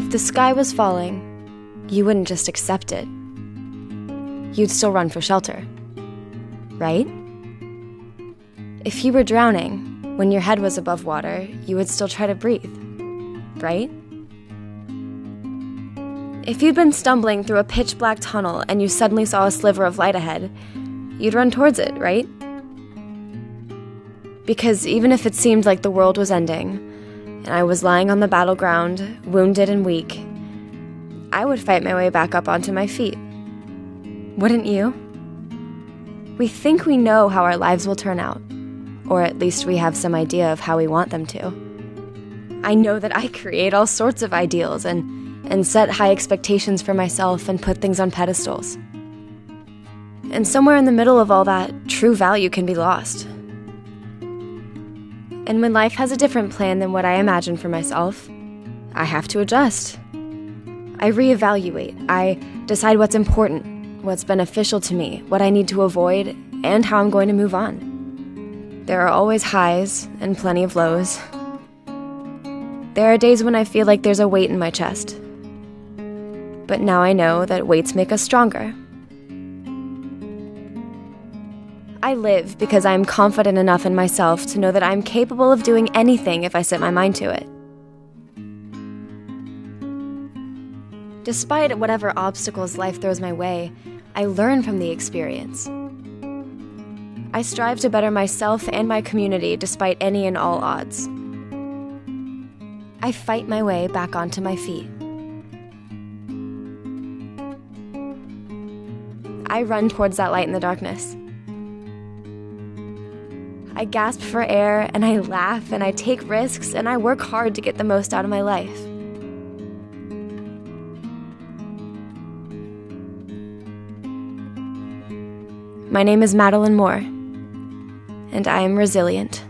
If the sky was falling, you wouldn't just accept it. You'd still run for shelter. Right? If you were drowning, when your head was above water, you would still try to breathe. Right? If you'd been stumbling through a pitch black tunnel and you suddenly saw a sliver of light ahead, you'd run towards it, right? Because even if it seemed like the world was ending, and I was lying on the battleground, wounded and weak, I would fight my way back up onto my feet. Wouldn't you? We think we know how our lives will turn out, or at least we have some idea of how we want them to. I know that I create all sorts of ideals and, and set high expectations for myself and put things on pedestals. And somewhere in the middle of all that, true value can be lost. And when life has a different plan than what I imagine for myself, I have to adjust. I reevaluate. I decide what's important, what's beneficial to me, what I need to avoid, and how I'm going to move on. There are always highs and plenty of lows. There are days when I feel like there's a weight in my chest. But now I know that weights make us stronger. I live because I am confident enough in myself to know that I am capable of doing anything if I set my mind to it. Despite whatever obstacles life throws my way, I learn from the experience. I strive to better myself and my community despite any and all odds. I fight my way back onto my feet. I run towards that light in the darkness. I gasp for air and I laugh and I take risks and I work hard to get the most out of my life. My name is Madeleine Moore, and I am resilient.